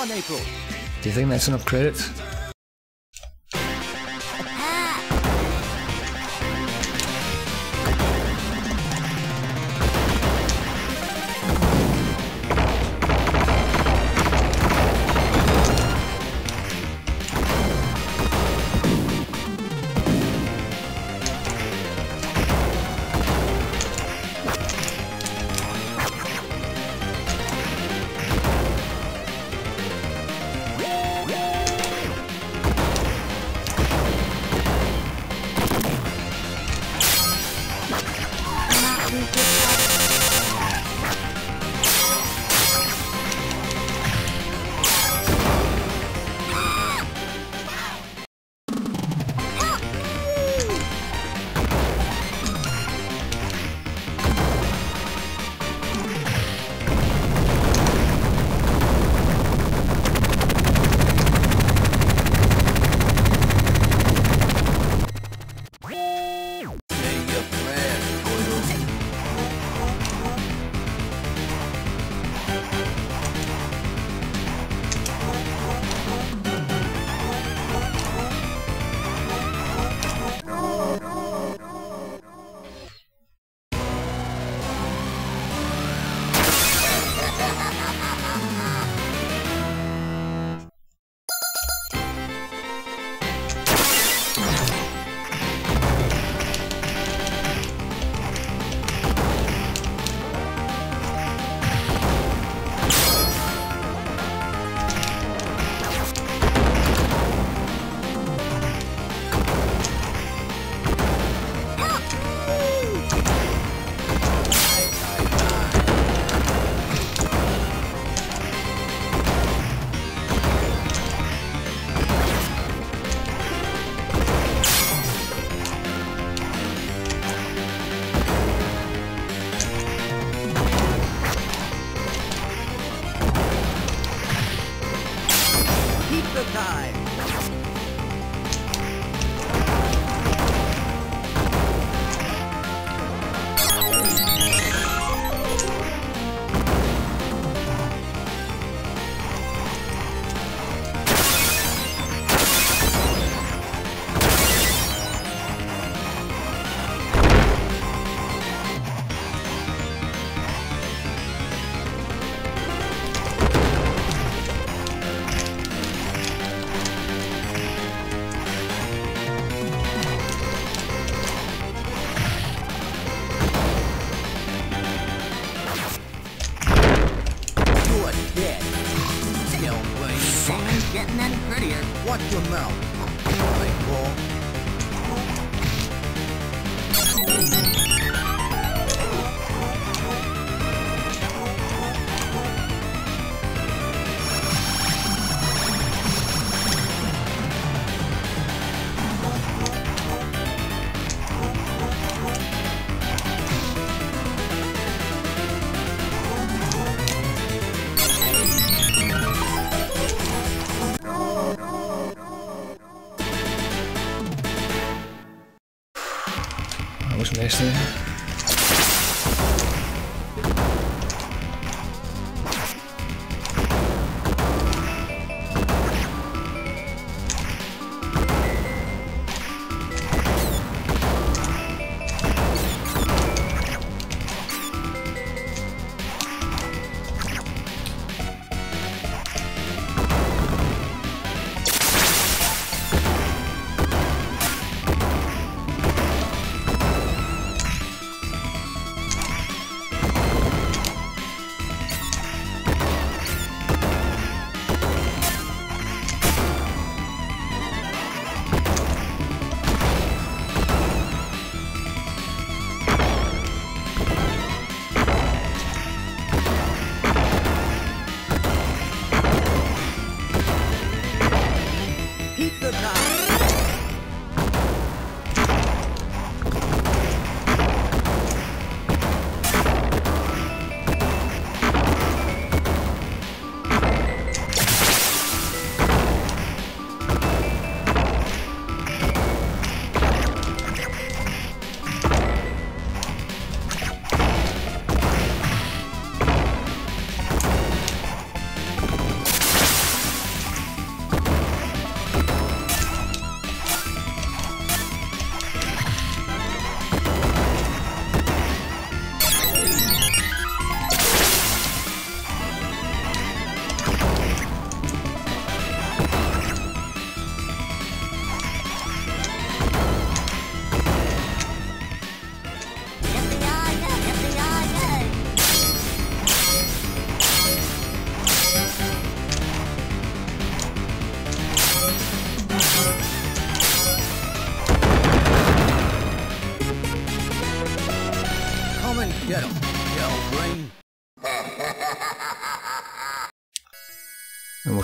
on, April. Do you think that's enough credits?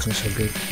Wasn't so good.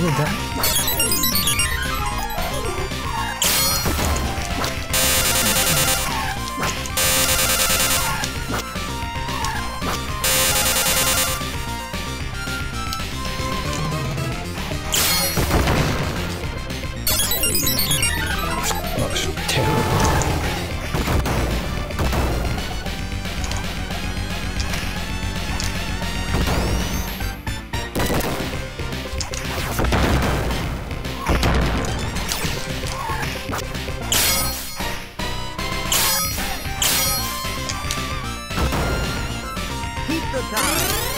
How did time.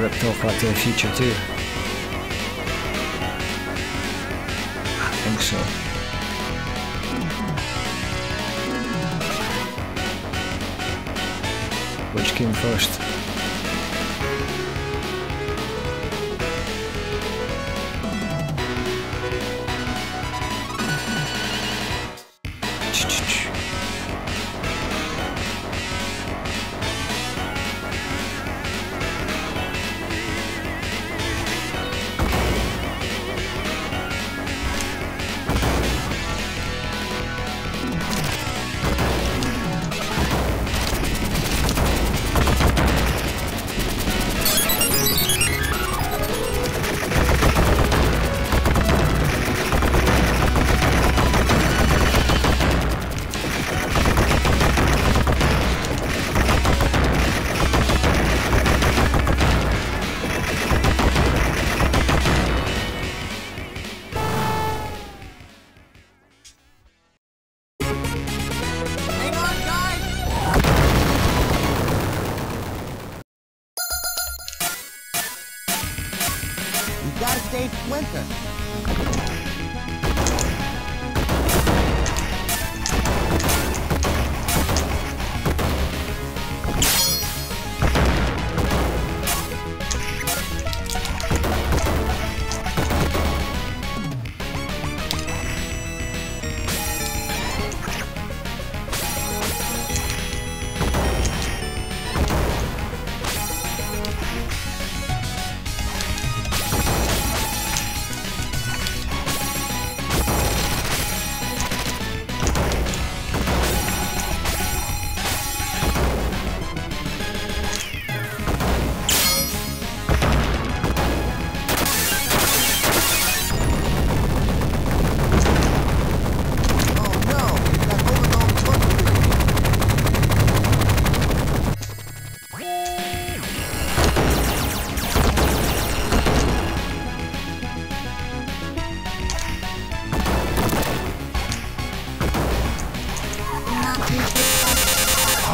ripped off Back to the Future too. I think so. Which came first?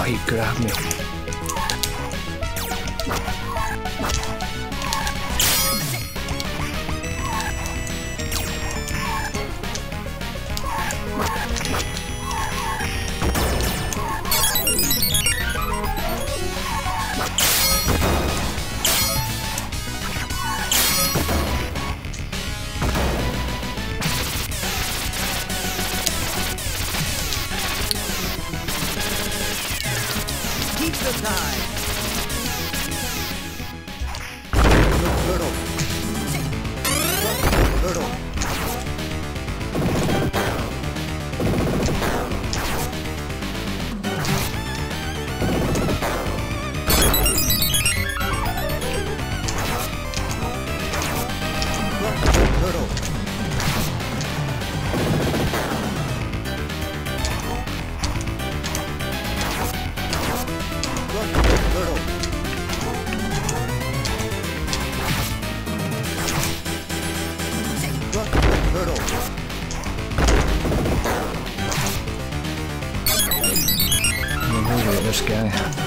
he grabbed me. 知道？accurate, this guy.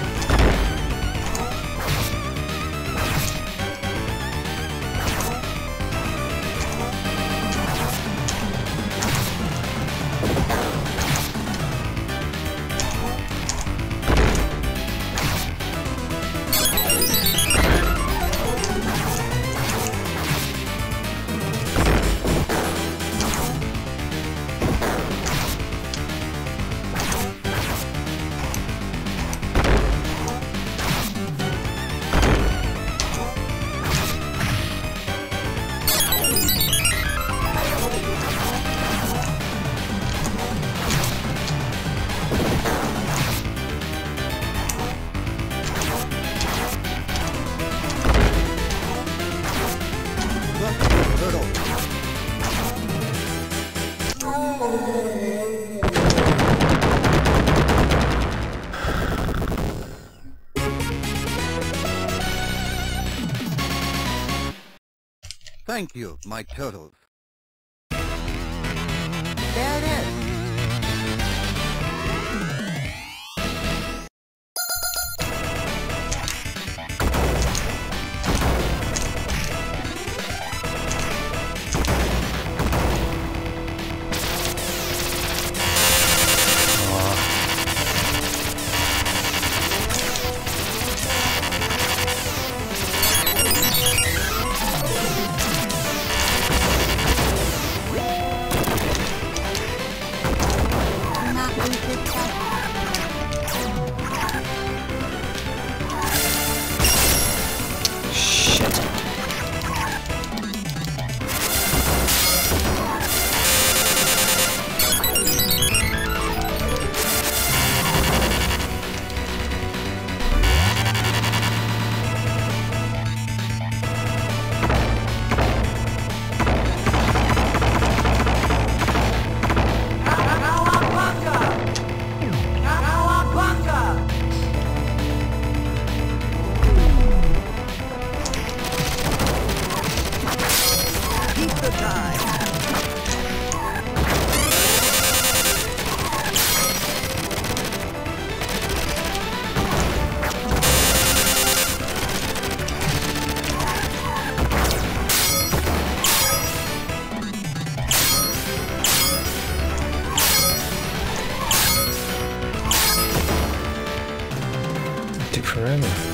Thank you, my turtles. Forever.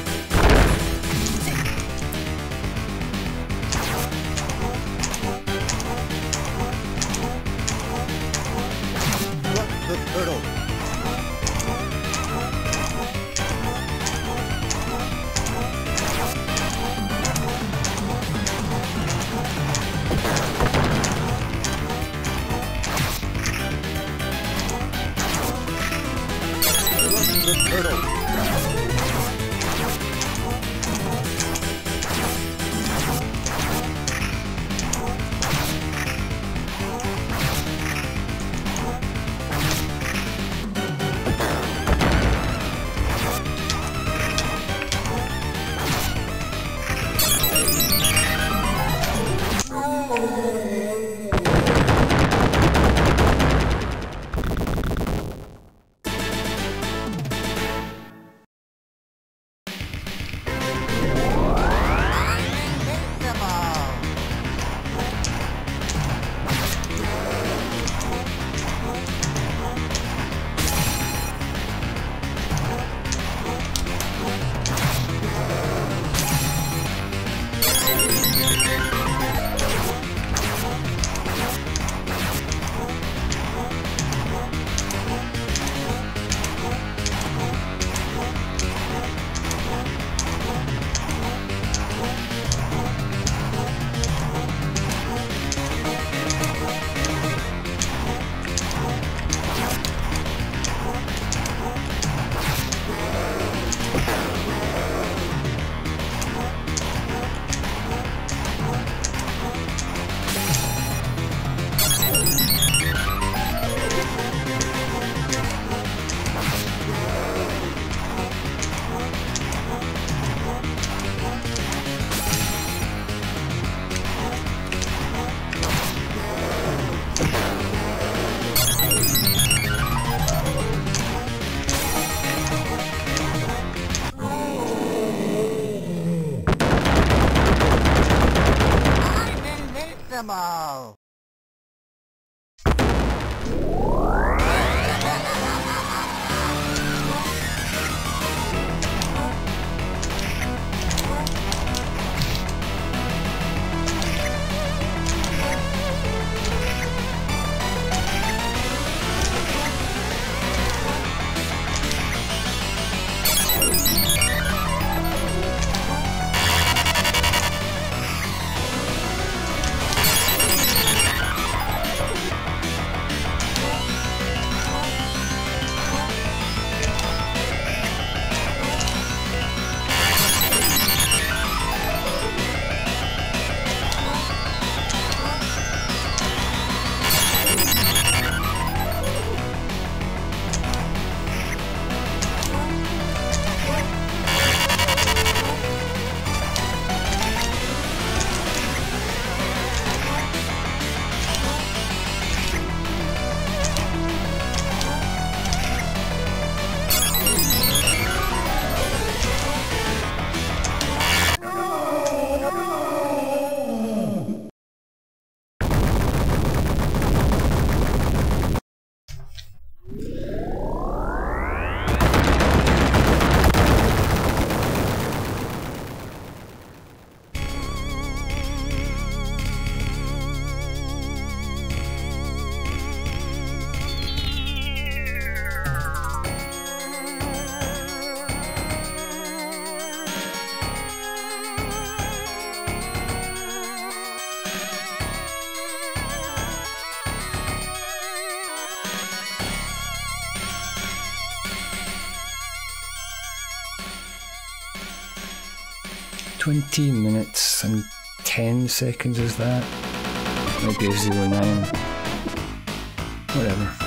20 minutes and 10 seconds is that? Maybe a 09. Whatever.